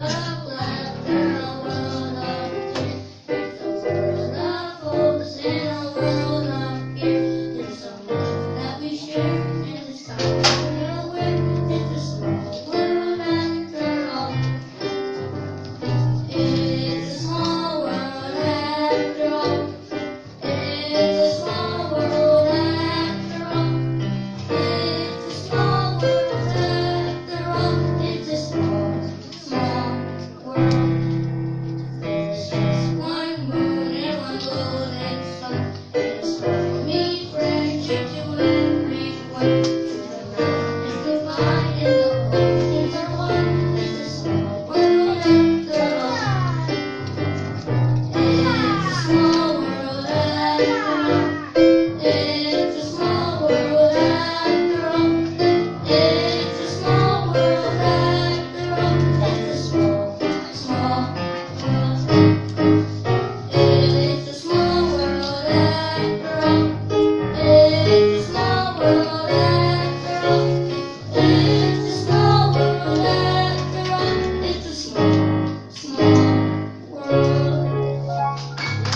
love